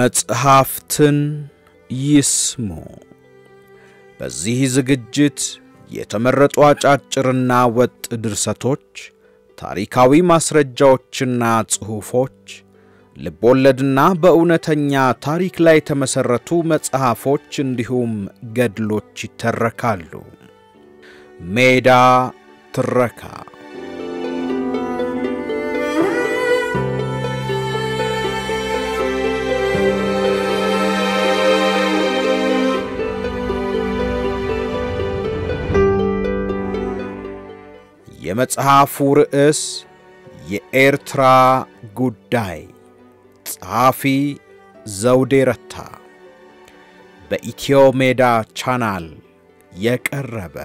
መጽሐፍትን ይስሙ። በዚህ ዝግጅት የተመረጡ አጫጭርና ወጥ ድርሰቶች፣ ታሪካዊ ማስረጃዎችና ጽሑፎች፣ ልቦለድና በእውነተኛ ታሪክ ላይ የተመሠረቱ መጽሐፎች እንዲሁም ገድሎች ይተረካሉ። ሜዳ ትረካ የመጽሐፉ ርዕስ የኤርትራ ጉዳይ፣ ጸሐፊ ዘውዴ ረታ፣ በኢትዮ ሜዳ ቻናል የቀረበ።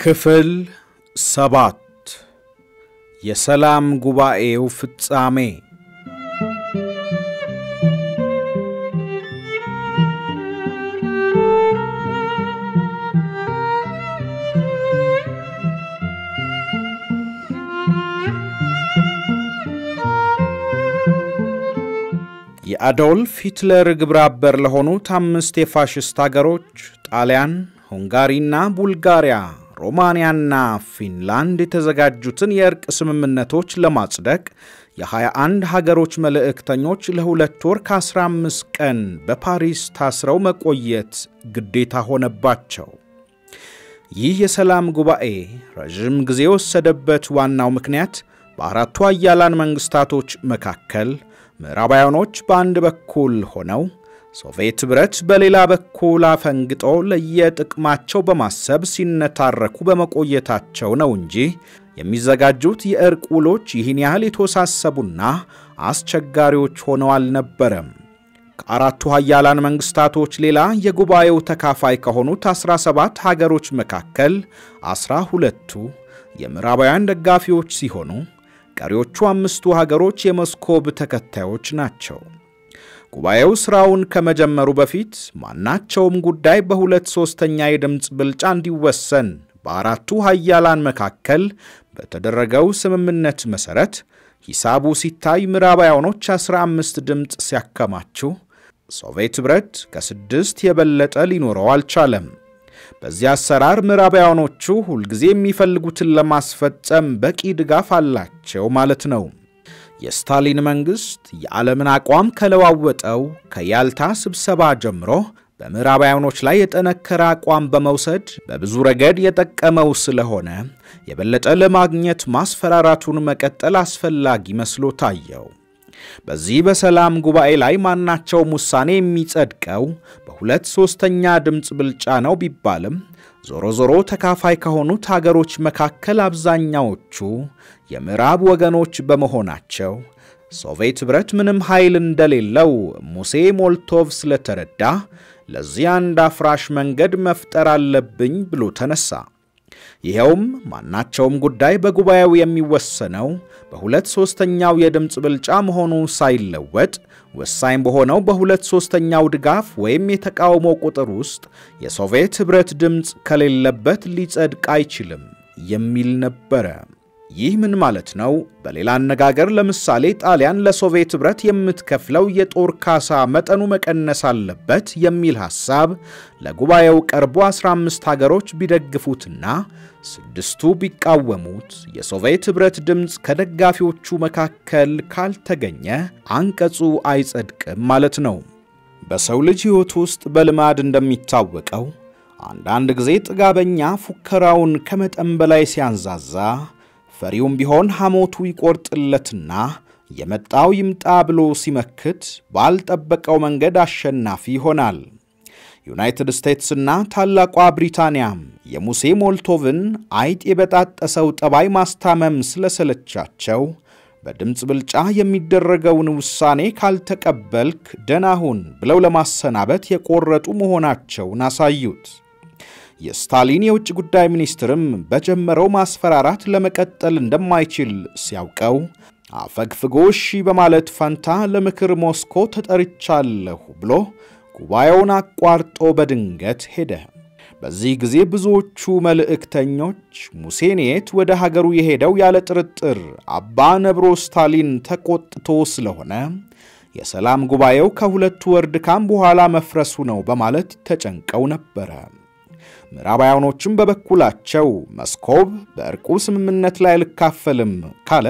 ክፍል ሰባት የሰላም ጉባኤው ፍጻሜ። የአዶልፍ ሂትለር ግብረ አበር ለሆኑት አምስት የፋሽስት አገሮች ጣሊያን፣ ሁንጋሪና ቡልጋሪያ ሮማንያና ፊንላንድ የተዘጋጁትን የእርቅ ስምምነቶች ለማጽደቅ የ21 ሀገሮች መልእክተኞች ለሁለት ወር ከ15 ቀን በፓሪስ ታስረው መቆየት ግዴታ ሆነባቸው። ይህ የሰላም ጉባኤ ረዥም ጊዜ የወሰደበት ዋናው ምክንያት በአራቱ አያላን መንግሥታቶች መካከል ምዕራባውያኖች በአንድ በኩል ሆነው ሶቪየት ኅብረት በሌላ በኩል አፈንግጦ ለየጥቅማቸው በማሰብ ሲነታረኩ በመቆየታቸው ነው እንጂ የሚዘጋጁት የእርቅ ውሎች ይህን ያህል የተወሳሰቡና አስቸጋሪዎች ሆነው አልነበረም። ከአራቱ ሀያላን መንግሥታቶች ሌላ የጉባኤው ተካፋይ ከሆኑት 17 ሀገሮች መካከል አስራ ሁለቱ የምዕራባውያን ደጋፊዎች ሲሆኑ ቀሪዎቹ አምስቱ ሀገሮች የመስኮብ ተከታዮች ናቸው። ጉባኤው ሥራውን ከመጀመሩ በፊት ማናቸውም ጉዳይ በሁለት ሦስተኛ የድምፅ ብልጫ እንዲወሰን በአራቱ ሀያላን መካከል በተደረገው ስምምነት መሠረት ሂሳቡ ሲታይ ምዕራባውያኖች 15 ድምፅ ሲያከማቹ ሶቪየት ኅብረት ከስድስት የበለጠ ሊኖረው አልቻለም። በዚህ አሰራር ምዕራባውያኖቹ ሁልጊዜ የሚፈልጉትን ለማስፈጸም በቂ ድጋፍ አላቸው ማለት ነው። የስታሊን መንግሥት የዓለምን አቋም ከለዋወጠው ከያልታ ስብሰባ ጀምሮ በምዕራባውያኖች ላይ የጠነከረ አቋም በመውሰድ በብዙ ረገድ የጠቀመው ስለሆነ የበለጠ ለማግኘት ማስፈራራቱን መቀጠል አስፈላጊ መስሎ ታየው። በዚህ በሰላም ጉባኤ ላይ ማናቸውም ውሳኔ የሚጸድቀው በሁለት ሦስተኛ ድምፅ ብልጫ ነው ቢባልም ዞሮ ዞሮ ተካፋይ ከሆኑት አገሮች መካከል አብዛኛዎቹ የምዕራብ ወገኖች በመሆናቸው ሶቪየት ኅብረት ምንም ኃይል እንደሌለው ሙሴ ሞልቶቭ ስለተረዳ ለዚህ አንድ አፍራሽ መንገድ መፍጠር አለብኝ ብሎ ተነሳ። ይኸውም ማናቸውም ጉዳይ በጉባኤው የሚወሰነው በሁለት ሦስተኛው የድምፅ ብልጫ መሆኑ ሳይለወጥ ወሳኝ በሆነው በሁለት ሦስተኛው ድጋፍ ወይም የተቃውሞ ቁጥር ውስጥ የሶቪየት ኅብረት ድምፅ ከሌለበት ሊጸድቅ አይችልም የሚል ነበረ። ይህ ምን ማለት ነው? በሌላ አነጋገር ለምሳሌ ጣሊያን ለሶቪየት ኅብረት የምትከፍለው የጦር ካሳ መጠኑ መቀነስ አለበት የሚል ሐሳብ ለጉባኤው ቀርቦ 15 ሀገሮች ቢደግፉትና ስድስቱ ቢቃወሙት የሶቪየት ኅብረት ድምፅ ከደጋፊዎቹ መካከል ካልተገኘ አንቀጹ አይጸድቅም ማለት ነው። በሰው ልጅ ሕይወት ውስጥ በልማድ እንደሚታወቀው አንዳንድ ጊዜ ጥጋበኛ ፉከራውን ከመጠን በላይ ሲያንዛዛ ፈሪውም ቢሆን ሐሞቱ ይቆርጥለትና የመጣው ይምጣ ብሎ ሲመክት ባልጠበቀው መንገድ አሸናፊ ይሆናል። ዩናይትድ ስቴትስና ታላቋ ብሪታንያም የሙሴ ሞልቶቭን አይጥ የበጣጠሰው ጠባይ ማስታመም ስለሰለቻቸው በድምፅ ብልጫ የሚደረገውን ውሳኔ ካልተቀበልክ ደናሁን ብለው ለማሰናበት የቆረጡ መሆናቸውን አሳዩት። የስታሊን የውጭ ጉዳይ ሚኒስትርም በጀመረው ማስፈራራት ለመቀጠል እንደማይችል ሲያውቀው አፈግፍጎ እሺ በማለት ፈንታ ለምክር ሞስኮ ተጠርቻለሁ ብሎ ጉባኤውን አቋርጦ በድንገት ሄደ። በዚህ ጊዜ ብዙዎቹ መልእክተኞች ሙሴኔት ወደ ሀገሩ የሄደው ያለ ጥርጥር አባ ነብሮ ስታሊን ተቆጥቶ ስለሆነ የሰላም ጉባኤው ከሁለቱ ወር ድካም በኋላ መፍረሱ ነው በማለት ተጨንቀው ነበረ። ምዕራባውያኖችም በበኩላቸው መስኮብ በእርቁ ስምምነት ላይ አልካፈልም ካለ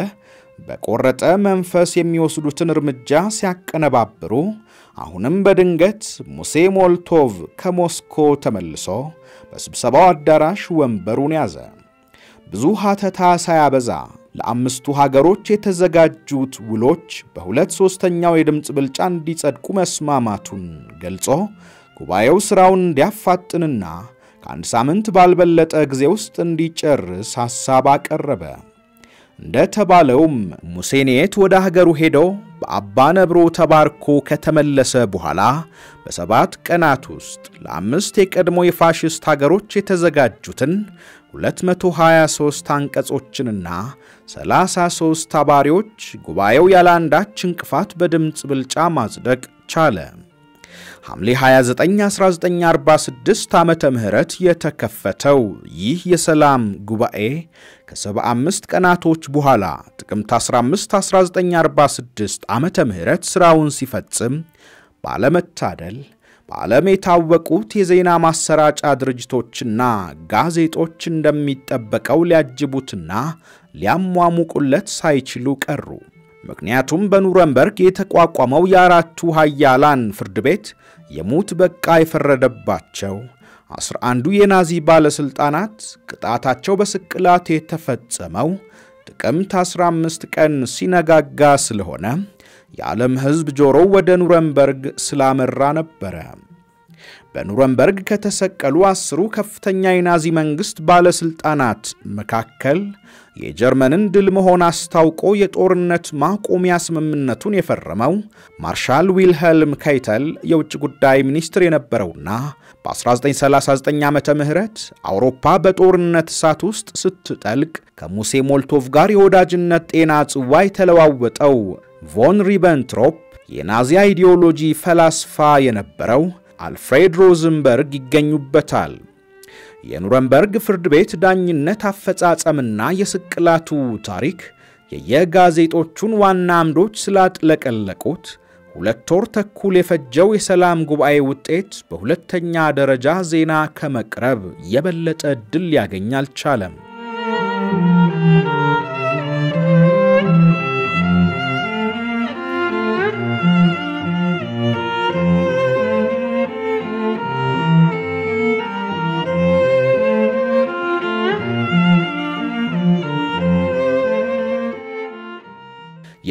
በቆረጠ መንፈስ የሚወስዱትን እርምጃ ሲያቀነባብሩ አሁንም በድንገት ሙሴ ሞልቶቭ ከሞስኮ ተመልሶ በስብሰባው አዳራሽ ወንበሩን ያዘ። ብዙ ሐተታ ሳያበዛ ለአምስቱ ሀገሮች የተዘጋጁት ውሎች በሁለት ሦስተኛው የድምፅ ብልጫ እንዲጸድቁ መስማማቱን ገልጾ ጉባኤው ሥራውን እንዲያፋጥንና ከአንድ ሳምንት ባልበለጠ ጊዜ ውስጥ እንዲጨርስ ሐሳብ አቀረበ። እንደ ተባለውም ሙሴኔት ወደ ሀገሩ ሄዶ በአባ ነብሮ ተባርኮ ከተመለሰ በኋላ በሰባት ቀናት ውስጥ ለአምስት የቀድሞ የፋሽስት ሀገሮች የተዘጋጁትን 223 አንቀጾችንና 33 አባሪዎች ጉባኤው ያለ አንዳች እንቅፋት በድምፅ ብልጫ ማጽደቅ ቻለ። ሐምሌ 29 1946 ዓመተ ምህረት የተከፈተው ይህ የሰላም ጉባኤ ከ75 ቀናቶች በኋላ ጥቅምት 15 1946 ዓመተ ምህረት ሥራውን ሲፈጽም ባለመታደል በዓለም የታወቁት የዜና ማሰራጫ ድርጅቶችና ጋዜጦች እንደሚጠበቀው ሊያጅቡትና ሊያሟሙቁለት ሳይችሉ ቀሩ። ምክንያቱም በኑረምበርግ የተቋቋመው የአራቱ ኃያላን ፍርድ ቤት የሙት በቃ የፈረደባቸው አስራ አንዱ የናዚ ባለሥልጣናት ቅጣታቸው በስቅላት የተፈጸመው ጥቅምት 15 ቀን ሲነጋጋ ስለሆነ የዓለም ሕዝብ ጆሮ ወደ ኑረምበርግ ስላመራ ነበረ። በኑረምበርግ ከተሰቀሉ አስሩ ከፍተኛ የናዚ መንግሥት ባለሥልጣናት መካከል የጀርመንን ድል መሆን አስታውቆ የጦርነት ማቆሚያ ስምምነቱን የፈረመው ማርሻል ዊልሄልም ካይተል የውጭ ጉዳይ ሚኒስትር የነበረውና በ1939 ዓመተ ምህረት አውሮፓ በጦርነት እሳት ውስጥ ስትጠልቅ ከሙሴ ሞልቶቭ ጋር የወዳጅነት ጤና ጽዋ የተለዋወጠው ቮን ሪበንትሮፕ የናዚ ideology ፈላስፋ የነበረው አልፍሬድ ሮዝንበርግ ይገኙበታል። የኑረምበርግ ፍርድ ቤት ዳኝነት አፈጻጸምና የስቅላቱ ታሪክ የየጋዜጦቹን ዋና አምዶች ስላጥለቀለቁት ሁለት ወር ተኩል የፈጀው የሰላም ጉባኤ ውጤት በሁለተኛ ደረጃ ዜና ከመቅረብ የበለጠ ድል ሊያገኝ አልቻለም።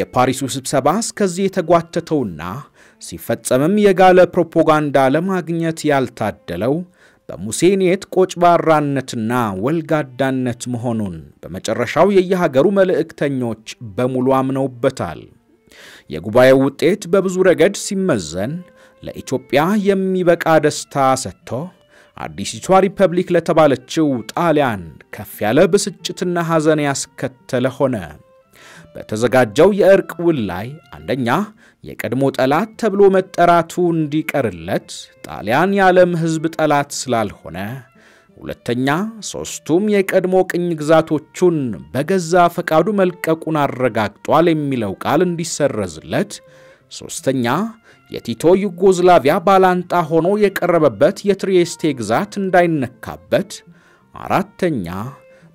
የፓሪሱ ስብሰባ እስከዚህ የተጓተተውና ሲፈጸምም የጋለ ፕሮፓጋንዳ ለማግኘት ያልታደለው በሙሴኔት ቆጭባራነትና ወልጋዳነት መሆኑን በመጨረሻው የየሀገሩ መልእክተኞች በሙሉ አምነውበታል። የጉባኤው ውጤት በብዙ ረገድ ሲመዘን ለኢትዮጵያ የሚበቃ ደስታ ሰጥቶ አዲሲቷ ሪፐብሊክ ለተባለችው ጣሊያን ከፍ ያለ ብስጭትና ሐዘን ያስከተለ ሆነ። በተዘጋጀው የእርቅ ውል ላይ አንደኛ የቀድሞ ጠላት ተብሎ መጠራቱ እንዲቀርለት ጣሊያን የዓለም ሕዝብ ጠላት ስላልሆነ፣ ሁለተኛ ሦስቱም የቀድሞ ቅኝ ግዛቶቹን በገዛ ፈቃዱ መልቀቁን አረጋግጧል የሚለው ቃል እንዲሰረዝለት፣ ሦስተኛ የቲቶ ዩጎዝላቪያ ባላንጣ ሆኖ የቀረበበት የትሪየስቴ ግዛት እንዳይነካበት፣ አራተኛ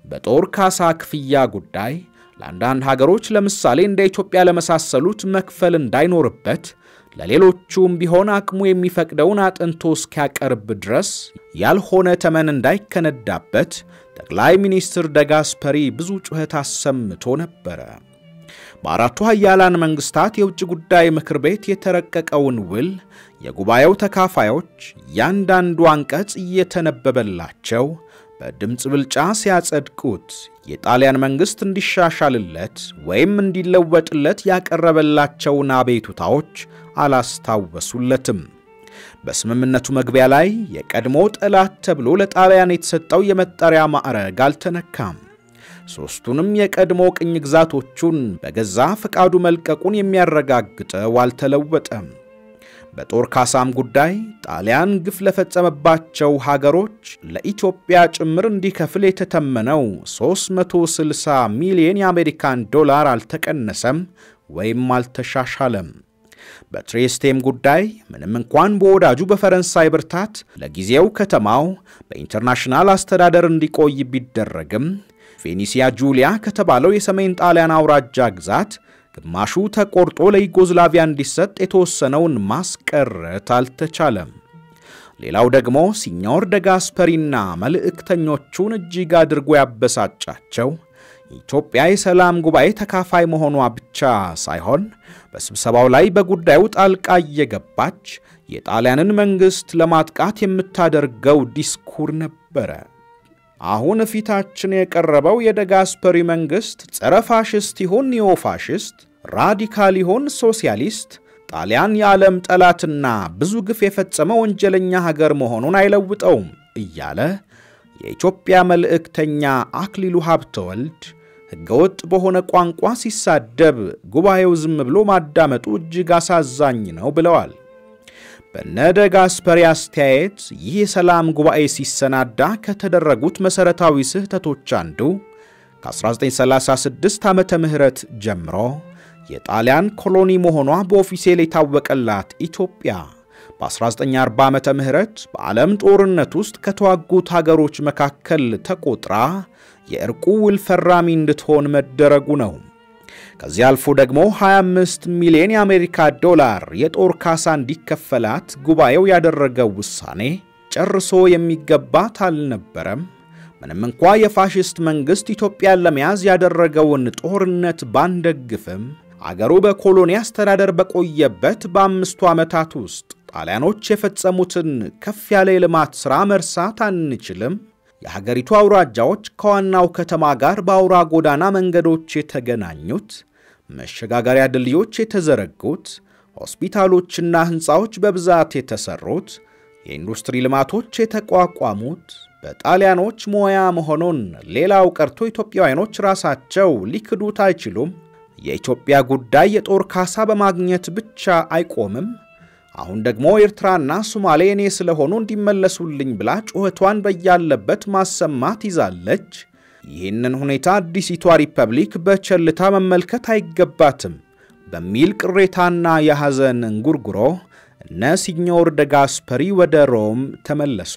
በጦር ካሳ ክፍያ ጉዳይ ለአንዳንድ ሀገሮች ለምሳሌ እንደ ኢትዮጵያ ለመሳሰሉት መክፈል እንዳይኖርበት ለሌሎቹም ቢሆን አቅሙ የሚፈቅደውን አጥንቶ እስኪያቀርብ ድረስ ያልሆነ ተመን እንዳይከነዳበት ጠቅላይ ሚኒስትር ደጋስፐሪ ብዙ ጩኸት አሰምቶ ነበረ። በአራቱ ኃያላን መንግሥታት የውጭ ጉዳይ ምክር ቤት የተረቀቀውን ውል የጉባኤው ተካፋዮች እያንዳንዱ አንቀጽ እየተነበበላቸው በድምፅ ብልጫ ሲያጸድቁት የጣሊያን መንግሥት እንዲሻሻልለት ወይም እንዲለወጥለት ያቀረበላቸውን አቤቱታዎች አላስታወሱለትም። በስምምነቱ መግቢያ ላይ የቀድሞ ጠላት ተብሎ ለጣሊያን የተሰጠው የመጠሪያ ማዕረግ አልተነካም። ሦስቱንም የቀድሞ ቅኝ ግዛቶቹን በገዛ ፈቃዱ መልቀቁን የሚያረጋግጠው አልተለወጠም። በጦር ካሳም ጉዳይ ጣሊያን ግፍ ለፈጸመባቸው ሀገሮች ለኢትዮጵያ ጭምር እንዲከፍል የተተመነው 360 ሚሊዮን የአሜሪካን ዶላር አልተቀነሰም ወይም አልተሻሻለም። በትሬስቴም ጉዳይ ምንም እንኳን በወዳጁ በፈረንሳይ ብርታት ለጊዜው ከተማው በኢንተርናሽናል አስተዳደር እንዲቆይ ቢደረግም ቬኒሲያ ጁሊያ ከተባለው የሰሜን ጣሊያን አውራጃ ግዛት ግማሹ ተቆርጦ ለዩጎዝላቪያ እንዲሰጥ የተወሰነውን ማስቀረት አልተቻለም። ሌላው ደግሞ ሲኞር ደጋስፐሪና መልእክተኞቹን እጅግ አድርጎ ያበሳጫቸው ኢትዮጵያ የሰላም ጉባኤ ተካፋይ መሆኗ ብቻ ሳይሆን በስብሰባው ላይ በጉዳዩ ጣልቃ እየገባች የጣሊያንን መንግሥት ለማጥቃት የምታደርገው ዲስኩር ነበረ። አሁን ፊታችን የቀረበው የደጋስፐሪ መንግሥት ጸረ ፋሽስት ይሆን ኒዮ ፋሽስት፣ radical ይሆን ሶሲያሊስት፣ ጣሊያን የዓለም ጠላትና ብዙ ግፍ የፈጸመ ወንጀለኛ ሀገር መሆኑን አይለውጠውም እያለ የኢትዮጵያ መልእክተኛ አክሊሉ ሀብተወልድ ሕገወጥ በሆነ ቋንቋ ሲሳደብ ጉባኤው ዝም ብሎ ማዳመጡ እጅግ አሳዛኝ ነው ብለዋል። በነ ደጋስፐሪ አስተያየት ይህ የሰላም ጉባኤ ሲሰናዳ ከተደረጉት መሠረታዊ ስህተቶች አንዱ ከ1936 ዓመተ ምህረት ጀምሮ የጣሊያን ኮሎኒ መሆኗ በኦፊሴል የታወቀላት ኢትዮጵያ በ1940 ዓመተ ምህረት በዓለም ጦርነት ውስጥ ከተዋጉት ሀገሮች መካከል ተቆጥራ የእርቁ ውል ፈራሚ እንድትሆን መደረጉ ነው። ከዚህ አልፎ ደግሞ 25 ሚሊዮን የአሜሪካ ዶላር የጦር ካሳ እንዲከፈላት ጉባኤው ያደረገው ውሳኔ ጨርሶ የሚገባት አልነበረም። ምንም እንኳ የፋሽስት መንግሥት ኢትዮጵያን ለመያዝ ያደረገውን ጦርነት ባንደግፍም አገሩ በኮሎኒ አስተዳደር በቆየበት በአምስቱ ዓመታት ውስጥ ጣሊያኖች የፈጸሙትን ከፍ ያለ የልማት ሥራ መርሳት አንችልም። የሀገሪቱ አውራጃዎች ከዋናው ከተማ ጋር በአውራ ጎዳና መንገዶች የተገናኙት፣ መሸጋገሪያ ድልድዮች የተዘረጉት፣ ሆስፒታሎችና ሕንፃዎች በብዛት የተሠሩት፣ የኢንዱስትሪ ልማቶች የተቋቋሙት በጣሊያኖች ሞያ መሆኑን ሌላው ቀርቶ ኢትዮጵያውያኖች ራሳቸው ሊክዱት አይችሉም። የኢትዮጵያ ጉዳይ የጦር ካሳ በማግኘት ብቻ አይቆምም። አሁን ደግሞ ኤርትራና ሶማሌ እኔ ስለሆኑ እንዲመለሱልኝ ብላ ጩኸቷን በያለበት ማሰማት ይዛለች። ይህንን ሁኔታ አዲሲቷ ሪፐብሊክ በቸልታ መመልከት አይገባትም በሚል ቅሬታና የሐዘን እንጉርጉሮ እነ ሲኞር ደጋስፐሪ ወደ ሮም ተመለሱ።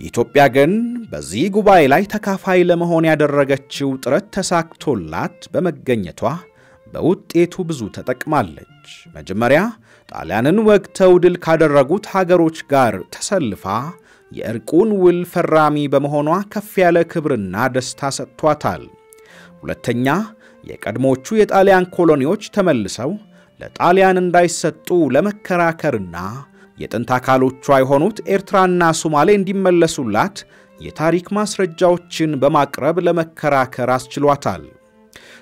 ኢትዮጵያ ግን በዚህ ጉባኤ ላይ ተካፋይ ለመሆን ያደረገችው ጥረት ተሳክቶላት በመገኘቷ በውጤቱ ብዙ ተጠቅማለች። መጀመሪያ ጣሊያንን ወግተው ድል ካደረጉት ሀገሮች ጋር ተሰልፋ የእርቁን ውል ፈራሚ በመሆኗ ከፍ ያለ ክብርና ደስታ ሰጥቷታል። ሁለተኛ የቀድሞቹ የጣሊያን ኮሎኒዎች ተመልሰው ለጣሊያን እንዳይሰጡ ለመከራከርና የጥንት አካሎቿ የሆኑት ኤርትራና ሶማሌ እንዲመለሱላት የታሪክ ማስረጃዎችን በማቅረብ ለመከራከር አስችሏታል።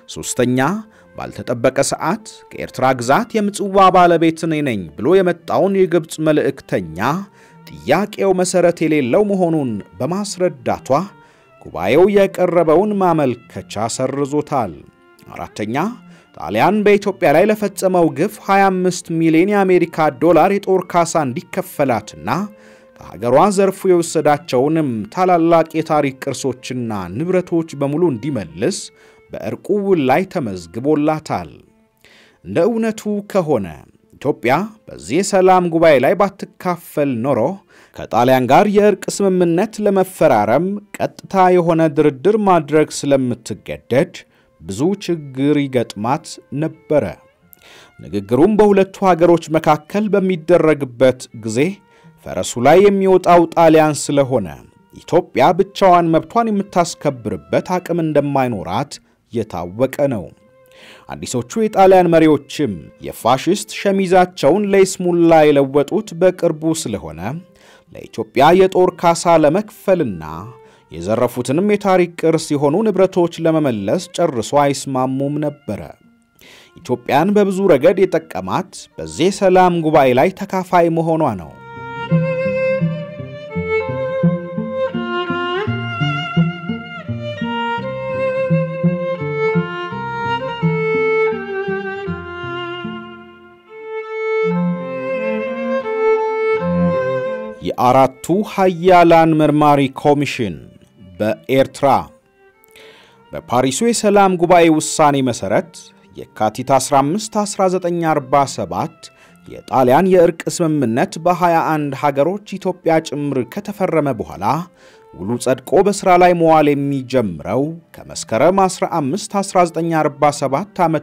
ሦስተኛ ባልተጠበቀ ሰዓት ከኤርትራ ግዛት የምጽዋ ባለቤት እኔ ነኝ ብሎ የመጣውን የግብፅ መልእክተኛ ጥያቄው መሠረት የሌለው መሆኑን በማስረዳቷ ጉባኤው የቀረበውን ማመልከቻ ሰርዞታል። አራተኛ ጣሊያን በኢትዮጵያ ላይ ለፈጸመው ግፍ 25 ሚሊዮን የአሜሪካ ዶላር የጦር ካሳ እንዲከፈላትና ከሀገሯ ዘርፉ የወሰዳቸውንም ታላላቅ የታሪክ ቅርሶችና ንብረቶች በሙሉ እንዲመልስ በዕርቁ ላይ ተመዝግቦላታል። እንደ እውነቱ ከሆነ ኢትዮጵያ በዚህ የሰላም ጉባኤ ላይ ባትካፈል ኖሮ ከጣሊያን ጋር የእርቅ ስምምነት ለመፈራረም ቀጥታ የሆነ ድርድር ማድረግ ስለምትገደድ ብዙ ችግር ይገጥማት ነበረ። ንግግሩም በሁለቱ ሀገሮች መካከል በሚደረግበት ጊዜ ፈረሱ ላይ የሚወጣው ጣሊያን ስለሆነ ኢትዮጵያ ብቻዋን መብቷን የምታስከብርበት አቅም እንደማይኖራት የታወቀ ነው። አዲሶቹ የጣሊያን መሪዎችም የፋሽስት ሸሚዛቸውን ለይስሙላ የለወጡት በቅርቡ ስለሆነ ለኢትዮጵያ የጦር ካሳ ለመክፈልና የዘረፉትንም የታሪክ ቅርስ የሆኑ ንብረቶች ለመመለስ ጨርሶ አይስማሙም ነበረ። ኢትዮጵያን በብዙ ረገድ የጠቀማት በዚህ ሰላም ጉባኤ ላይ ተካፋይ መሆኗ ነው። የአራቱ ሀያላን መርማሪ ኮሚሽን በኤርትራ በፓሪሱ የሰላም ጉባኤ ውሳኔ መሠረት የካቲት 15 1947 የጣሊያን የእርቅ ስምምነት በ21 ሀገሮች ኢትዮጵያ ጭምር ከተፈረመ በኋላ ውሉ ጸድቆ በሥራ ላይ መዋል የሚጀምረው ከመስከረም 15 1947 ዓ ም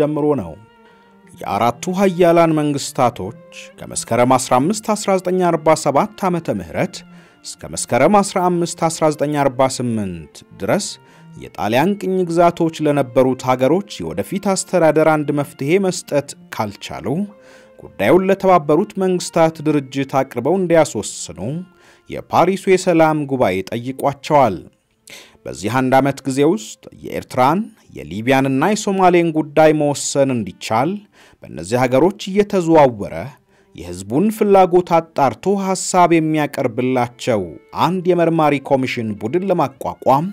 ጀምሮ ነው። የአራቱ ሀያላን መንግሥታቶች ከመስከረም 15 1947 ዓ ም እስከ መስከረም 15 1948 ድረስ የጣሊያን ቅኝ ግዛቶች ለነበሩት ሀገሮች የወደፊት አስተዳደር አንድ መፍትሔ መስጠት ካልቻሉ ጉዳዩን ለተባበሩት መንግሥታት ድርጅት አቅርበው እንዲያስወስኑ የፓሪሱ የሰላም ጉባኤ ጠይቋቸዋል። በዚህ አንድ ዓመት ጊዜ ውስጥ የኤርትራን የሊቢያንና የሶማሌን ጉዳይ መወሰን እንዲቻል በእነዚህ ሀገሮች እየተዘዋወረ የሕዝቡን ፍላጎት አጣርቶ ሐሳብ የሚያቀርብላቸው አንድ የመርማሪ ኮሚሽን ቡድን ለማቋቋም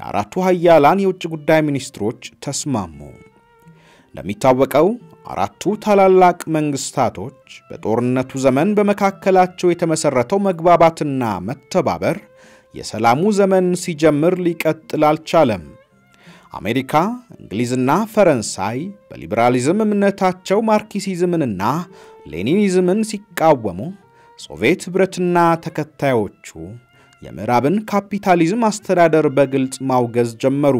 የአራቱ ሀያላን የውጭ ጉዳይ ሚኒስትሮች ተስማሙ። እንደሚታወቀው አራቱ ታላላቅ መንግሥታቶች በጦርነቱ ዘመን በመካከላቸው የተመሠረተው መግባባትና መተባበር የሰላሙ ዘመን ሲጀምር ሊቀጥል አልቻለም። አሜሪካ፣ እንግሊዝና ፈረንሳይ በሊበራሊዝም እምነታቸው ማርክሲዝምንና ሌኒኒዝምን ሲቃወሙ፣ ሶቪየት ኅብረትና ተከታዮቹ የምዕራብን ካፒታሊዝም አስተዳደር በግልጽ ማውገዝ ጀመሩ።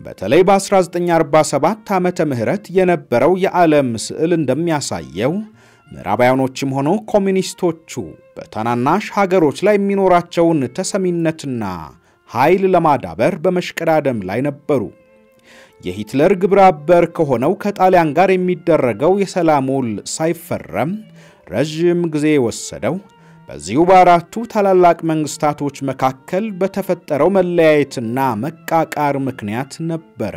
በተለይ በ1947 ዓመተ ምህረት የነበረው የዓለም ስዕል እንደሚያሳየው ምዕራባውያኖችም ሆኖ ኮሚኒስቶቹ በታናናሽ ሀገሮች ላይ የሚኖራቸውን ተሰሚነትና ኃይል ለማዳበር በመሽቀዳደም ላይ ነበሩ። የሂትለር ግብረ አበር ከሆነው ከጣሊያን ጋር የሚደረገው የሰላም ውል ሳይፈረም ረዥም ጊዜ የወሰደው በዚሁ በአራቱ ታላላቅ መንግሥታቶች መካከል በተፈጠረው መለያየትና መቃቃር ምክንያት ነበረ።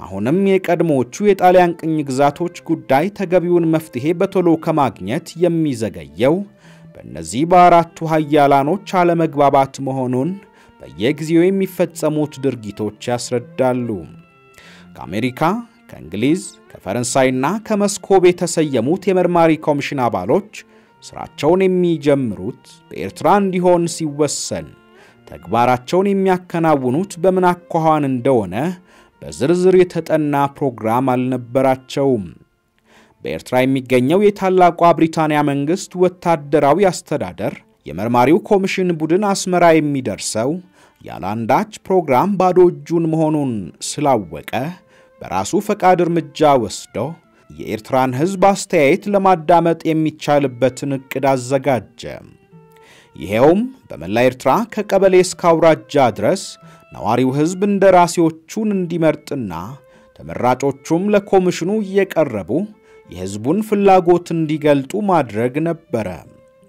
አሁንም የቀድሞዎቹ የጣሊያን ቅኝ ግዛቶች ጉዳይ ተገቢውን መፍትሔ በቶሎ ከማግኘት የሚዘገየው በእነዚህ በአራቱ ሀያላኖች አለመግባባት መሆኑን በየጊዜው የሚፈጸሙት ድርጊቶች ያስረዳሉ። ከአሜሪካ፣ ከእንግሊዝ፣ ከፈረንሳይና ከመስኮብ የተሰየሙት የመርማሪ ኮሚሽን አባሎች ሥራቸውን የሚጀምሩት በኤርትራ እንዲሆን ሲወሰን ተግባራቸውን የሚያከናውኑት በምን አኳኋን እንደሆነ በዝርዝር የተጠና ፕሮግራም አልነበራቸውም። በኤርትራ የሚገኘው የታላቋ ብሪታንያ መንግሥት ወታደራዊ አስተዳደር የመርማሪው ኮሚሽን ቡድን አስመራ የሚደርሰው ያለ አንዳች ፕሮግራም ባዶ እጁን መሆኑን ስላወቀ በራሱ ፈቃድ እርምጃ ወስዶ የኤርትራን ሕዝብ አስተያየት ለማዳመጥ የሚቻልበትን ዕቅድ አዘጋጀ። ይሄውም በመላ ኤርትራ ከቀበሌ እስከ አውራጃ ድረስ ነዋሪው ሕዝብ እንደራሴዎቹን እንዲመርጥና ተመራጮቹም ለኮሚሽኑ እየቀረቡ የሕዝቡን ፍላጎት እንዲገልጡ ማድረግ ነበረ።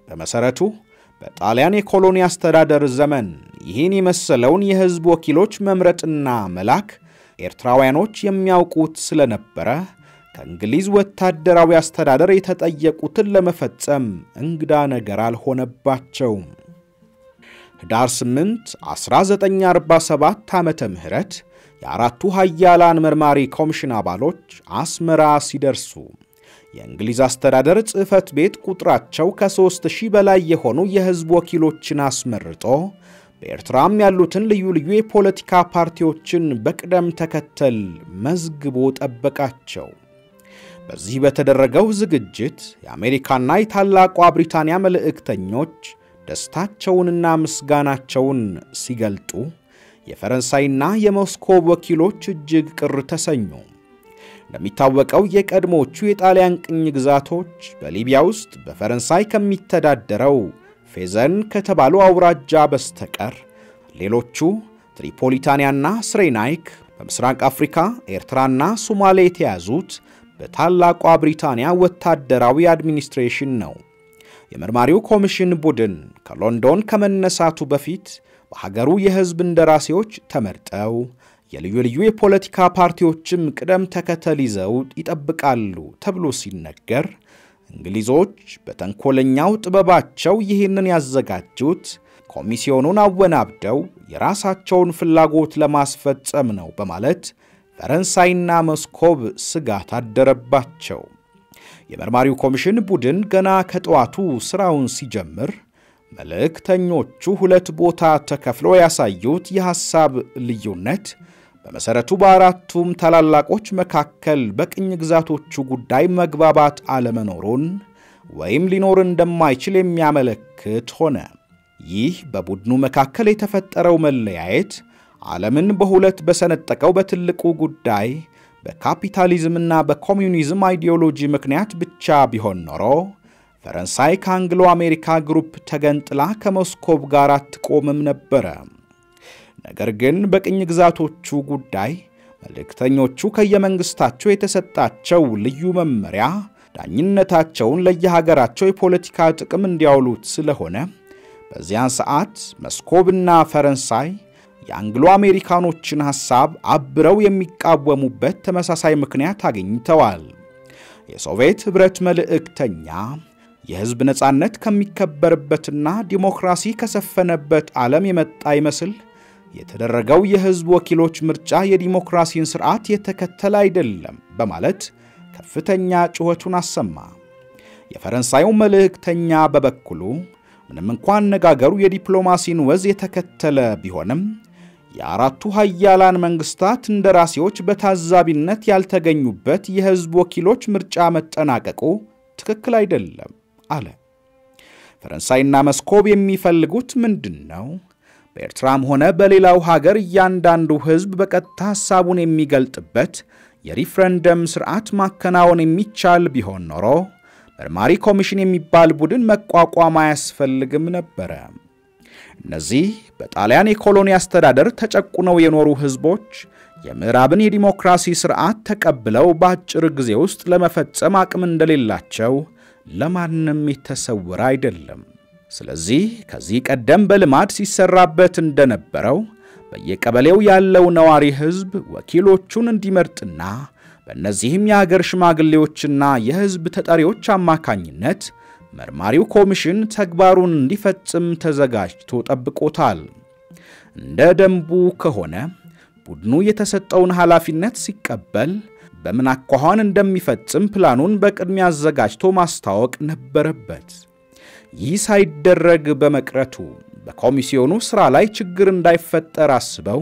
በመሠረቱ በጣሊያን የኮሎኒ አስተዳደር ዘመን ይህን የመሰለውን የሕዝብ ወኪሎች መምረጥና መላክ ኤርትራውያኖች የሚያውቁት ስለነበረ ከእንግሊዝ ወታደራዊ አስተዳደር የተጠየቁትን ለመፈጸም እንግዳ ነገር አልሆነባቸውም። ህዳር 8 1947 ዓመተ ምህረት የአራቱ ሀያላን መርማሪ ኮሚሽን አባሎች አስመራ ሲደርሱ የእንግሊዝ አስተዳደር ጽሕፈት ቤት ቁጥራቸው ከሦስት ሺህ በላይ የሆኑ የሕዝብ ወኪሎችን አስመርጦ በኤርትራም ያሉትን ልዩ ልዩ የፖለቲካ ፓርቲዎችን በቅደም ተከተል መዝግቦ ጠበቃቸው። በዚህ በተደረገው ዝግጅት የአሜሪካና የታላቋ ብሪታንያ መልእክተኞች ደስታቸውንና ምስጋናቸውን ሲገልጡ፣ የፈረንሳይና የሞስኮቭ ወኪሎች እጅግ ቅር ተሰኙ። እንደሚታወቀው የቀድሞቹ የጣሊያን ቅኝ ግዛቶች በሊቢያ ውስጥ በፈረንሳይ ከሚተዳደረው ፌዘን ከተባሉ አውራጃ በስተቀር ሌሎቹ ትሪፖሊታንያና ስሬናይክ፣ በምስራቅ አፍሪካ ኤርትራና ሶማሌ የተያዙት በታላቋ ብሪታንያ ወታደራዊ administration ነው። የመርማሪው ኮሚሽን ቡድን ከሎንዶን ከመነሳቱ በፊት በሀገሩ የሕዝብ እንደራሴዎች ተመርጠው የልዩ ልዩ የፖለቲካ ፓርቲዎችም ቅደም ተከተል ይዘው ይጠብቃሉ ተብሎ ሲነገር እንግሊዞች በተንኮለኛው ጥበባቸው ይህንን ያዘጋጁት ኮሚሲዮኑን አወናብደው የራሳቸውን ፍላጎት ለማስፈጸም ነው በማለት ፈረንሳይና መስኮብ ስጋት አደረባቸው። የመርማሪው ኮሚሽን ቡድን ገና ከጠዋቱ ሥራውን ሲጀምር መልእክተኞቹ ሁለት ቦታ ተከፍለው ያሳዩት የሐሳብ ልዩነት በመሠረቱ በአራቱም ታላላቆች መካከል በቅኝ ግዛቶቹ ጉዳይ መግባባት አለመኖሩን ወይም ሊኖር እንደማይችል የሚያመለክት ሆነ። ይህ በቡድኑ መካከል የተፈጠረው መለያየት ዓለምን በሁለት በሰነጠቀው በትልቁ ጉዳይ በካፒታሊዝምና በኮሚዩኒዝም ideology ምክንያት ብቻ ቢሆን ኖሮ ፈረንሳይ ከአንግሎ አሜሪካ group ተገንጥላ ከሞስኮቭ ጋር አትቆምም ነበረ። ነገር ግን በቅኝ ግዛቶቹ ጉዳይ መልእክተኞቹ ከየመንግሥታቸው የተሰጣቸው ልዩ መመሪያ ዳኝነታቸውን ለየሀገራቸው የፖለቲካ ጥቅም እንዲያውሉት ስለሆነ በዚያን ሰዓት መስኮብና ፈረንሳይ የአንግሎ አሜሪካኖችን ሐሳብ አብረው የሚቃወሙበት ተመሳሳይ ምክንያት አግኝተዋል። የሶቪየት ኅብረት መልእክተኛ የሕዝብ ነፃነት ከሚከበርበትና ዲሞክራሲ ከሰፈነበት ዓለም የመጣ ይመስል የተደረገው የሕዝብ ወኪሎች ምርጫ የዲሞክራሲን ሥርዓት የተከተለ አይደለም በማለት ከፍተኛ ጩኸቱን አሰማ። የፈረንሳዩ መልእክተኛ በበኩሉ ምንም እንኳ አነጋገሩ የዲፕሎማሲን ወዝ የተከተለ ቢሆንም የአራቱ ሀያላን መንግሥታት እንደራሴዎች በታዛቢነት ያልተገኙበት የሕዝብ ወኪሎች ምርጫ መጠናቀቁ ትክክል አይደለም አለ። ፈረንሳይና መስኮብ የሚፈልጉት ምንድን ነው? በኤርትራም ሆነ በሌላው ሀገር እያንዳንዱ ሕዝብ በቀጥታ ሐሳቡን የሚገልጥበት የሪፍረንደም ሥርዓት ማከናወን የሚቻል ቢሆን ኖሮ መርማሪ ኮሚሽን የሚባል ቡድን መቋቋም አያስፈልግም ነበረ። እነዚህ በጣሊያን የኮሎኒ አስተዳደር ተጨቁነው የኖሩ ሕዝቦች የምዕራብን የዲሞክራሲ ሥርዓት ተቀብለው በአጭር ጊዜ ውስጥ ለመፈጸም አቅም እንደሌላቸው ለማንም የተሰወረ አይደለም። ስለዚህ ከዚህ ቀደም በልማድ ሲሰራበት እንደነበረው በየቀበሌው ያለው ነዋሪ ሕዝብ ወኪሎቹን እንዲመርጥና በእነዚህም የአገር ሽማግሌዎችና የሕዝብ ተጠሪዎች አማካኝነት መርማሪው ኮሚሽን ተግባሩን እንዲፈጽም ተዘጋጅቶ ጠብቆታል። እንደ ደንቡ ከሆነ ቡድኑ የተሰጠውን ኃላፊነት ሲቀበል በምን አኳኋን እንደሚፈጽም ፕላኑን በቅድሚያ አዘጋጅቶ ማስታወቅ ነበረበት። ይህ ሳይደረግ በመቅረቱ በኮሚሲዮኑ ሥራ ላይ ችግር እንዳይፈጠር አስበው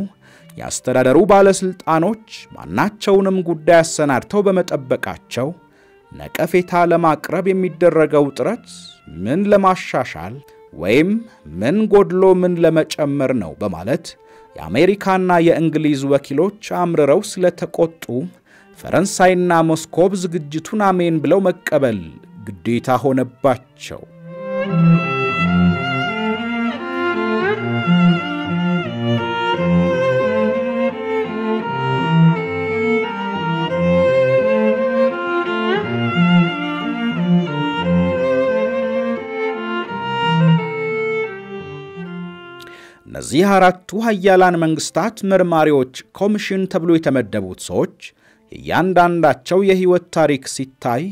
የአስተዳደሩ ባለሥልጣኖች ማናቸውንም ጉዳይ አሰናድተው በመጠበቃቸው ነቀፌታ ለማቅረብ የሚደረገው ጥረት ምን ለማሻሻል ወይም ምን ጎድሎ ምን ለመጨመር ነው በማለት የአሜሪካና የእንግሊዝ ወኪሎች አምርረው ስለተቆጡ ፈረንሳይና ሞስኮቭ ዝግጅቱን አሜን ብለው መቀበል ግዴታ ሆነባቸው። እነዚህ አራቱ ሀያላን መንግሥታት መርማሪዎች ኮሚሽን ተብሎ የተመደቡት ሰዎች የእያንዳንዳቸው የሕይወት ታሪክ ሲታይ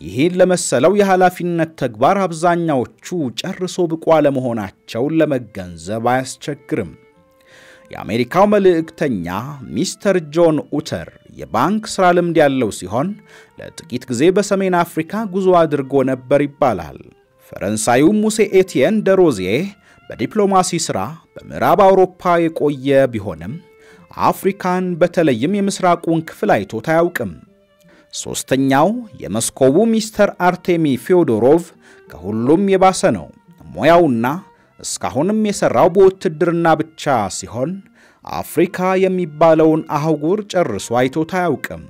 ይህን ለመሰለው የኃላፊነት ተግባር አብዛኛዎቹ ጨርሶ ብቁ አለመሆናቸውን ለመገንዘብ አያስቸግርም። የአሜሪካው መልእክተኛ ሚስተር ጆን ኡተር የባንክ ሥራ ልምድ ያለው ሲሆን ለጥቂት ጊዜ በሰሜን አፍሪካ ጉዞ አድርጎ ነበር ይባላል። ፈረንሳዩ ሙሴ ኤቲየን ደሮዚዬ በዲፕሎማሲ ሥራ በምዕራብ አውሮፓ የቆየ ቢሆንም አፍሪካን በተለይም የምሥራቁን ክፍል አይቶት አያውቅም። ሦስተኛው የመስኮቡ ሚስተር አርቴሚ ፊዮዶሮቭ ከሁሉም የባሰ ነው። ሙያውና እስካሁንም የሠራው በውትድርና ብቻ ሲሆን አፍሪካ የሚባለውን አህጉር ጨርሶ አይቶት አያውቅም።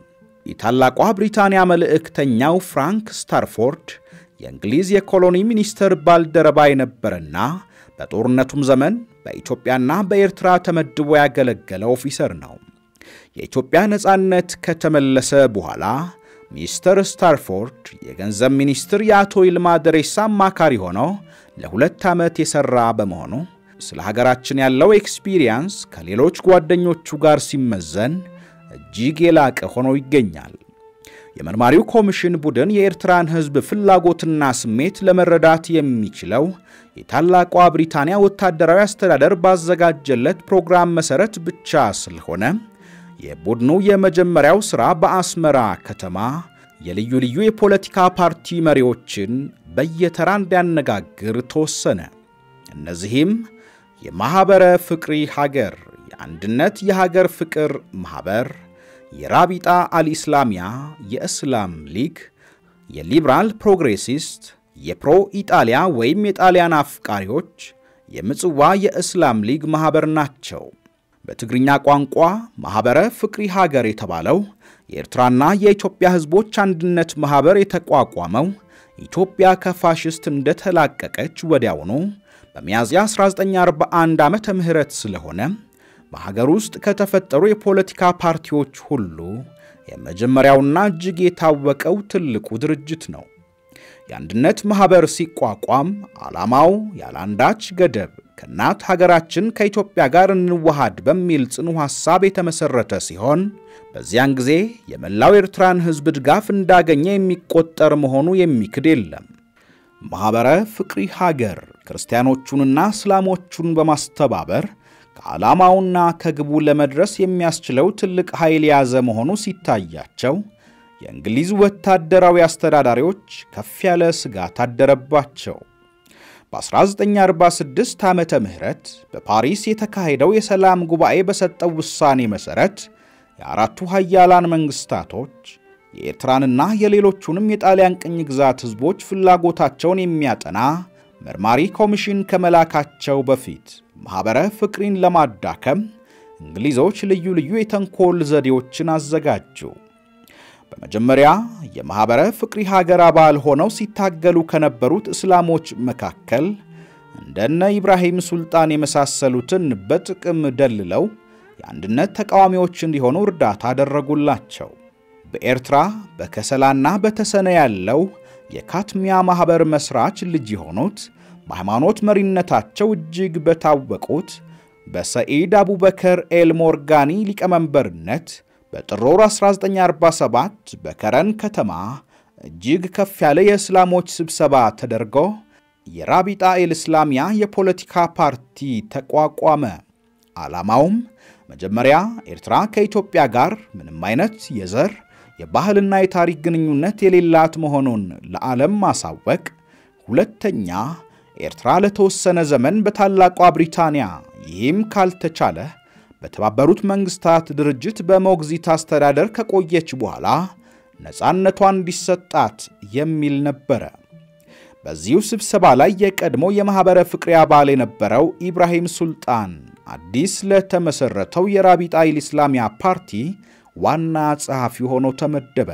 የታላቋ ብሪታንያ መልእክተኛው ፍራንክ ስታርፎርድ የእንግሊዝ የ colony ሚኒስትር ባልደረባ የነበረና በጦርነቱም ዘመን በኢትዮጵያና በኤርትራ ተመድቦ ያገለገለ officer ነው። የኢትዮጵያ ነፃነት ከተመለሰ በኋላ ሚስተር ስታርፎርድ የገንዘብ ሚኒስትር የአቶ ይልማ ደሬሳ አማካሪ ሆኖ ለሁለት ዓመት የሠራ በመሆኑ ስለ ሀገራችን ያለው experience ከሌሎች ጓደኞቹ ጋር ሲመዘን እጅግ የላቀ ሆኖ ይገኛል። የመርማሪው ኮሚሽን ቡድን የኤርትራን ሕዝብ ፍላጎትና ስሜት ለመረዳት የሚችለው የታላቋ ብሪታንያ ወታደራዊ አስተዳደር ባዘጋጀለት ፕሮግራም መሠረት ብቻ ስለሆነ የቡድኑ የመጀመሪያው ሥራ በአስመራ ከተማ የልዩ ልዩ የፖለቲካ ፓርቲ መሪዎችን በየተራ እንዲያነጋግር ተወሰነ። እነዚህም የማኅበረ ፍቅሪ ሀገር፣ የአንድነት የሀገር ፍቅር ማኅበር፣ የራቢጣ አልኢስላሚያ የእስላም ሊግ፣ የሊብራል ፕሮግሬሲስት፣ የፕሮ ኢጣሊያ ወይም የጣሊያን አፍቃሪዎች፣ የምጽዋ የእስላም ሊግ ማኅበር ናቸው። በትግርኛ ቋንቋ ማኅበረ ፍቅሪ ሀገር የተባለው የኤርትራና የኢትዮጵያ ሕዝቦች አንድነት ማኅበር የተቋቋመው ኢትዮጵያ ከፋሽስት እንደተላቀቀች ወዲያውኑ በሚያዝያ 1941 ዓመተ ምህረት ስለሆነ በሀገር ውስጥ ከተፈጠሩ የፖለቲካ ፓርቲዎች ሁሉ የመጀመሪያውና እጅግ የታወቀው ትልቁ ድርጅት ነው። የአንድነት ማኅበር ሲቋቋም ዓላማው ያለአንዳች ገደብ ከእናት ሀገራችን ከኢትዮጵያ ጋር እንዋሃድ በሚል ጽኑ ሐሳብ የተመሠረተ ሲሆን በዚያን ጊዜ የመላው ኤርትራን ሕዝብ ድጋፍ እንዳገኘ የሚቆጠር መሆኑ የሚክድ የለም። ማኅበረ ፍቅሪ ሀገር ክርስቲያኖቹንና እስላሞቹን በማስተባበር ከዓላማውና ከግቡ ለመድረስ የሚያስችለው ትልቅ ኃይል የያዘ መሆኑ ሲታያቸው የእንግሊዝ ወታደራዊ አስተዳዳሪዎች ከፍ ያለ ስጋት አደረባቸው። በ1946 ዓመተ ምህረት በፓሪስ የተካሄደው የሰላም ጉባኤ በሰጠው ውሳኔ መሠረት የአራቱ ሀያላን መንግሥታቶች የኤርትራንና የሌሎቹንም የጣሊያን ቅኝ ግዛት ሕዝቦች ፍላጎታቸውን የሚያጠና መርማሪ ኮሚሽን ከመላካቸው በፊት ማኅበረ ፍቅሪን ለማዳከም እንግሊዞች ልዩ ልዩ የተንኮል ዘዴዎችን አዘጋጁ። በመጀመሪያ የማኅበረ ፍቅሪ ሀገር አባል ሆነው ሲታገሉ ከነበሩት እስላሞች መካከል እንደነ ኢብራሂም ሱልጣን የመሳሰሉትን በጥቅም ደልለው የአንድነት ተቃዋሚዎች እንዲሆኑ እርዳታ አደረጉላቸው። በኤርትራ በከሰላና በተሰነ ያለው የካትሚያ ማኅበር መሥራች ልጅ የሆኑት በሃይማኖት መሪነታቸው እጅግ በታወቁት በሰኢድ አቡበከር ኤል ሞርጋኒ ሊቀመንበርነት በጥር ወር 1947 በከረን ከተማ እጅግ ከፍ ያለ የእስላሞች ስብሰባ ተደርጎ የራቢጣ ኤል እስላሚያ የፖለቲካ ፓርቲ ተቋቋመ። ዓላማውም መጀመሪያ ኤርትራ ከኢትዮጵያ ጋር ምንም አይነት የዘር የባህልና የታሪክ ግንኙነት የሌላት መሆኑን ለዓለም ማሳወቅ፣ ሁለተኛ ኤርትራ ለተወሰነ ዘመን በታላቋ ብሪታንያ ይህም ካልተቻለ በተባበሩት መንግሥታት ድርጅት በሞግዚት አስተዳደር ከቆየች በኋላ ነፃነቷን እንዲሰጣት የሚል ነበረ። በዚሁ ስብሰባ ላይ የቀድሞ የማኅበረ ፍቅሪ አባል የነበረው ኢብራሂም ሱልጣን አዲስ ለተመሠረተው የራቢጣ ኢስላሚያ ፓርቲ ዋና ጸሐፊ ሆኖ ተመደበ።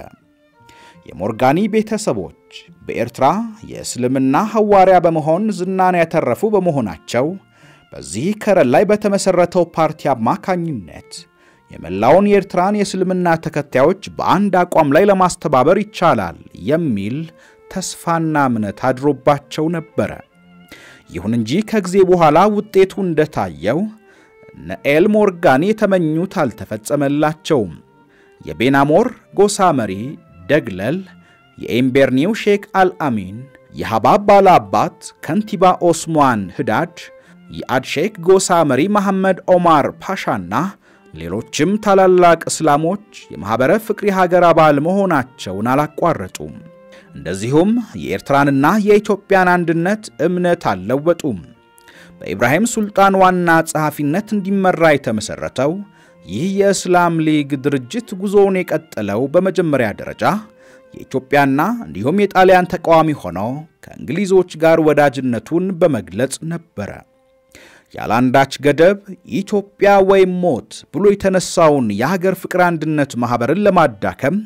የሞርጋኒ ቤተሰቦች በኤርትራ የእስልምና ሐዋርያ በመሆን ዝናን ያተረፉ በመሆናቸው በዚህ ከረን ላይ በተመሠረተው ፓርቲ አማካኝነት የመላውን የኤርትራን የእስልምና ተከታዮች በአንድ አቋም ላይ ለማስተባበር ይቻላል የሚል ተስፋና እምነት አድሮባቸው ነበረ። ይሁን እንጂ ከጊዜ በኋላ ውጤቱ እንደታየው ነኤል ሞርጋኒ የተመኙት አልተፈጸመላቸውም። የቤናሞር ጎሳ መሪ ደግለል፣ የኤምቤርኒው ሼክ አልአሚን፣ የሐባብ ባላባት ከንቲባ ኦስማን ህዳድ፣ የአድሼክ ጎሳ መሪ መሐመድ ኦማር ፓሻና ሌሎችም ታላላቅ እስላሞች የማኅበረ ፍቅሪ ሀገር አባል መሆናቸውን አላቋረጡም። እንደዚሁም የኤርትራንና የኢትዮጵያን አንድነት እምነት አልለወጡም። በኢብራሂም ሱልጣን ዋና ጸሐፊነት እንዲመራ የተመሠረተው ይህ የእስላም ሊግ ድርጅት ጉዞውን የቀጠለው በመጀመሪያ ደረጃ የኢትዮጵያና እንዲሁም የጣሊያን ተቃዋሚ ሆኖ ከእንግሊዞች ጋር ወዳጅነቱን በመግለጽ ነበረ። ያለአንዳች ገደብ ኢትዮጵያ ወይም ሞት ብሎ የተነሳውን የሀገር ፍቅር አንድነት ማኅበርን ለማዳከም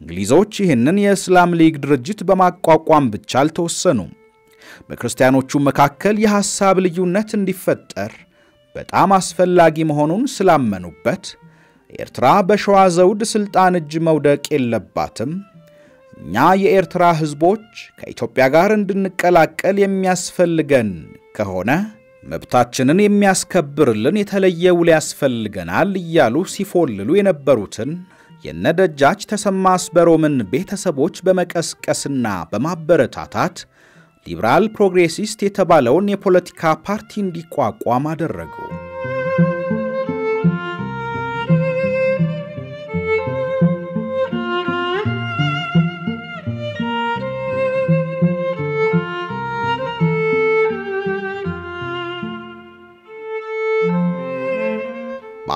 እንግሊዞች ይህንን የእስላም ሊግ ድርጅት በማቋቋም ብቻ አልተወሰኑም። በክርስቲያኖቹ መካከል የሐሳብ ልዩነት እንዲፈጠር በጣም አስፈላጊ መሆኑን ስላመኑበት ኤርትራ በሸዋ ዘውድ ሥልጣን እጅ መውደቅ የለባትም፣ እኛ የኤርትራ ሕዝቦች ከኢትዮጵያ ጋር እንድንቀላቀል የሚያስፈልገን ከሆነ መብታችንን የሚያስከብርልን የተለየ ውል ያስፈልገናል እያሉ ሲፎልሉ የነበሩትን የነደጃች ተሰማ አስበሮምን ቤተሰቦች በመቀስቀስና በማበረታታት ሊብራል ፕሮግሬሲስት የተባለውን የፖለቲካ ፓርቲ እንዲቋቋም አደረጉ።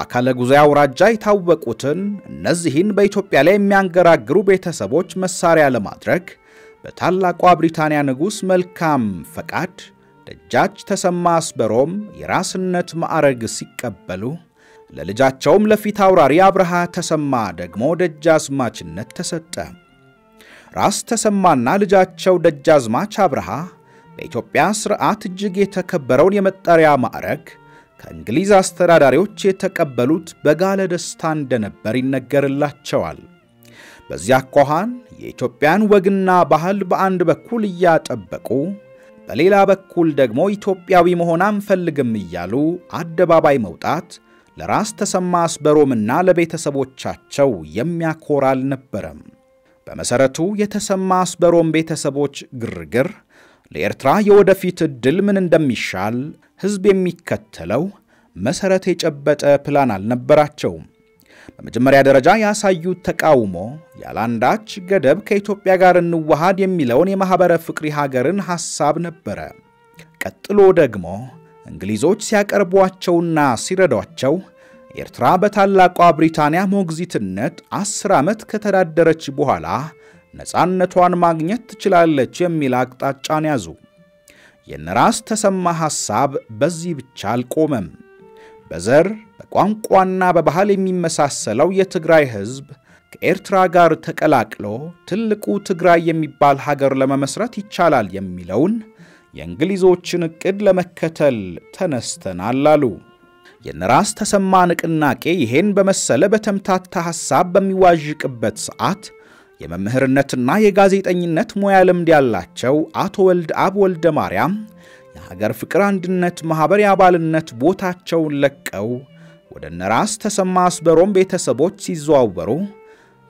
በአካለ ጉዞ አውራጃ የታወቁትን እነዚህን በኢትዮጵያ ላይ የሚያንገራግሩ ቤተሰቦች መሳሪያ ለማድረግ በታላቋ ብሪታንያ ንጉሥ መልካም ፈቃድ ደጃች ተሰማ አስበሮም የራስነት ማዕረግ ሲቀበሉ ለልጃቸውም ለፊት አውራሪ አብርሃ ተሰማ ደግሞ ደጃዝማችነት ተሰጠ። ራስ ተሰማና ልጃቸው ደጃዝማች አብርሃ በኢትዮጵያ ሥርዓት እጅግ የተከበረውን የመጠሪያ ማዕረግ ከእንግሊዝ አስተዳዳሪዎች የተቀበሉት በጋለ ደስታ እንደነበር ይነገርላቸዋል። በዚያ አኳኋን የኢትዮጵያን ወግና ባህል በአንድ በኩል እያጠበቁ በሌላ በኩል ደግሞ ኢትዮጵያዊ መሆን አንፈልግም እያሉ አደባባይ መውጣት ለራስ ተሰማ አስበሮምና ለቤተሰቦቻቸው የሚያኮራ አልነበረም። በመሠረቱ የተሰማ አስበሮም ቤተሰቦች ግርግር ለኤርትራ የወደፊት ዕድል ምን እንደሚሻል ሕዝብ የሚከተለው መሠረት የጨበጠ ፕላን አልነበራቸውም። በመጀመሪያ ደረጃ ያሳዩት ተቃውሞ ያለአንዳች ገደብ ከኢትዮጵያ ጋር እንዋሃድ የሚለውን የማኅበረ ፍቅሪ ሀገርን ሐሳብ ነበረ። ቀጥሎ ደግሞ እንግሊዞች ሲያቀርቧቸውና ሲረዷቸው ኤርትራ በታላቋ ብሪታንያ ሞግዚትነት ዐሥር ዓመት ከተዳደረች በኋላ ነፃነቷን ማግኘት ትችላለች የሚል አቅጣጫን ያዙ። የነራስ ተሰማ ሐሳብ በዚህ ብቻ አልቆመም። በዘር በቋንቋና በባህል የሚመሳሰለው የትግራይ ሕዝብ ከኤርትራ ጋር ተቀላቅሎ ትልቁ ትግራይ የሚባል ሀገር ለመመስረት ይቻላል የሚለውን የእንግሊዞችን ዕቅድ ለመከተል ተነስተናል አሉ። የነራስ ተሰማ ንቅናቄ ይሄን በመሰለ በተምታታ ሐሳብ በሚዋዥቅበት ሰዓት የመምህርነትና የጋዜጠኝነት ሙያ ልምድ ያላቸው አቶ ወልድ አብ ወልደ ማርያም የሀገር ፍቅር አንድነት ማኅበር የአባልነት ቦታቸውን ለቀው ወደ ነራስ ተሰማ አስበሮም ቤተሰቦች ሲዘዋወሩ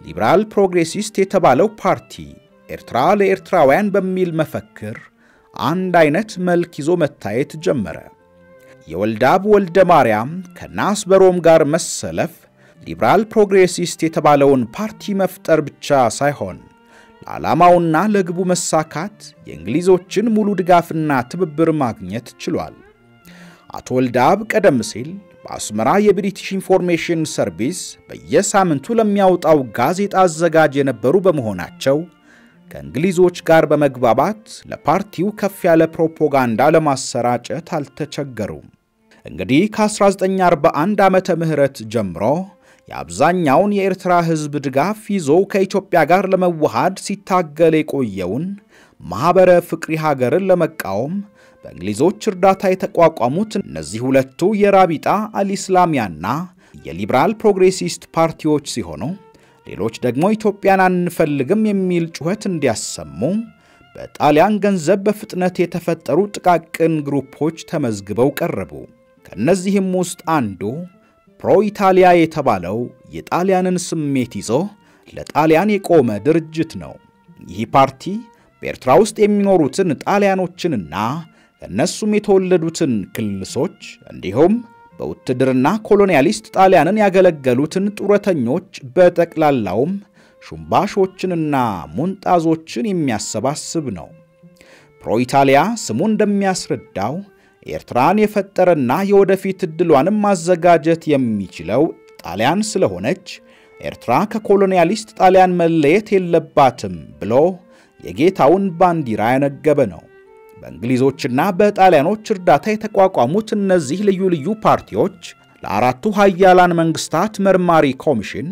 ሊበራል ፕሮግሬሲስት የተባለው ፓርቲ ኤርትራ ለኤርትራውያን በሚል መፈክር አንድ አይነት መልክ ይዞ መታየት ጀመረ። የወልዳብ ወልደ ማርያም ከናስበሮም ጋር መሰለፍ ሊበራል ፕሮግሬሲስት የተባለውን ፓርቲ መፍጠር ብቻ ሳይሆን ለዓላማውና ለግቡ መሳካት የእንግሊዞችን ሙሉ ድጋፍና ትብብር ማግኘት ችሏል። አቶ ወልዳብ ቀደም ሲል በአስመራ የብሪቲሽ ኢንፎርሜሽን ሰርቪስ በየሳምንቱ ለሚያወጣው ጋዜጣ አዘጋጅ የነበሩ በመሆናቸው ከእንግሊዞች ጋር በመግባባት ለፓርቲው ከፍ ያለ ፕሮፓጋንዳ ለማሰራጨት አልተቸገሩም። እንግዲህ ከ1941 ዓመተ ምህረት ጀምሮ የአብዛኛውን የኤርትራ ሕዝብ ድጋፍ ይዞ ከኢትዮጵያ ጋር ለመዋሃድ ሲታገል የቆየውን ማኅበረ ፍቅሪ ሀገርን ለመቃወም በእንግሊዞች እርዳታ የተቋቋሙት እነዚህ ሁለቱ የራቢጣ አልኢስላሚያና የሊበራል ፕሮግሬሲስት ፓርቲዎች ሲሆኑ ሌሎች ደግሞ ኢትዮጵያን አንፈልግም የሚል ጩኸት እንዲያሰሙ በጣሊያን ገንዘብ በፍጥነት የተፈጠሩ ጥቃቅን ግሩፖች ተመዝግበው ቀረቡ። ከእነዚህም ውስጥ አንዱ ፕሮ ኢታሊያ የተባለው የጣሊያንን ስሜት ይዞ ለጣሊያን የቆመ ድርጅት ነው። ይህ ፓርቲ በኤርትራ ውስጥ የሚኖሩትን ጣሊያኖችንና ከእነሱም የተወለዱትን ክልሶች እንዲሁም በውትድርና ኮሎኒያሊስት ጣሊያንን ያገለገሉትን ጡረተኞች በጠቅላላውም ሹምባሾችንና ሙንጣዞችን የሚያሰባስብ ነው። ፕሮ ኢታሊያ ስሙ እንደሚያስረዳው ኤርትራን የፈጠረና የወደፊት ዕድሏንም ማዘጋጀት የሚችለው ጣሊያን ስለሆነች ኤርትራ ከኮሎኒያሊስት ጣሊያን መለየት የለባትም ብሎ የጌታውን ባንዲራ ያነገበ ነው። በእንግሊዞችና በጣሊያኖች እርዳታ የተቋቋሙት እነዚህ ልዩ ልዩ ፓርቲዎች ለአራቱ ሀያላን መንግስታት መርማሪ ኮሚሽን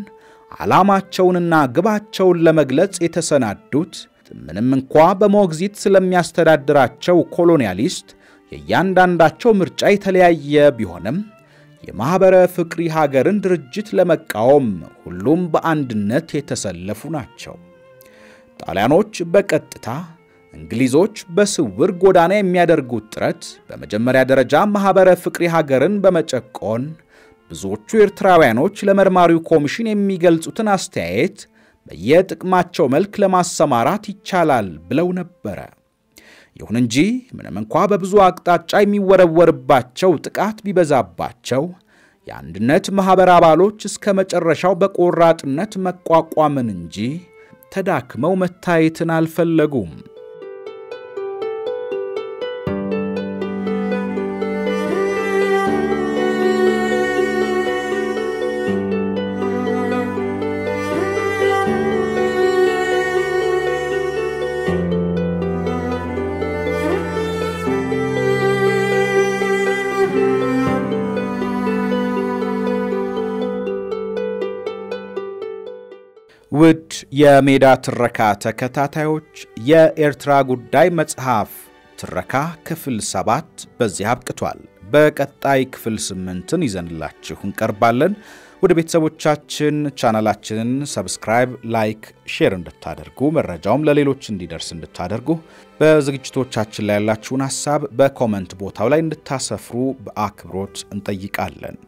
ዓላማቸውንና ግባቸውን ለመግለጽ የተሰናዱት ምንም እንኳ በሞግዚት ስለሚያስተዳድራቸው ኮሎኒያሊስት የእያንዳንዳቸው ምርጫ የተለያየ ቢሆንም የማኅበረ ፍቅሪ ሀገርን ድርጅት ለመቃወም ሁሉም በአንድነት የተሰለፉ ናቸው። ጣሊያኖች በቀጥታ እንግሊዞች በስውር ጎዳና የሚያደርጉት ጥረት በመጀመሪያ ደረጃ ማኅበረ ፍቅሪ ሀገርን በመጨቆን ብዙዎቹ ኤርትራውያኖች ለመርማሪው ኮሚሽን የሚገልጹትን አስተያየት በየጥቅማቸው መልክ ለማሰማራት ይቻላል ብለው ነበረ። ይሁን እንጂ ምንም እንኳ በብዙ አቅጣጫ የሚወረወርባቸው ጥቃት ቢበዛባቸው የአንድነት ማኅበር አባሎች እስከ መጨረሻው በቆራጥነት መቋቋምን እንጂ ተዳክመው መታየትን አልፈለጉም። ውድ የሜዳ ትረካ ተከታታዮች የኤርትራ ጉዳይ መጽሐፍ ትረካ ክፍል ሰባት በዚህ አብቅቷል። በቀጣይ ክፍል ስምንትን ይዘንላችሁ እንቀርባለን። ወደ ቤተሰቦቻችን channel አችንን subscribe፣ like፣ share እንድታደርጉ መረጃውም ለሌሎች እንዲደርስ እንድታደርጉ በዝግጅቶቻችን ላይ ያላችሁን ሀሳብ በ comment ቦታው ላይ እንድታሰፍሩ በአክብሮት እንጠይቃለን።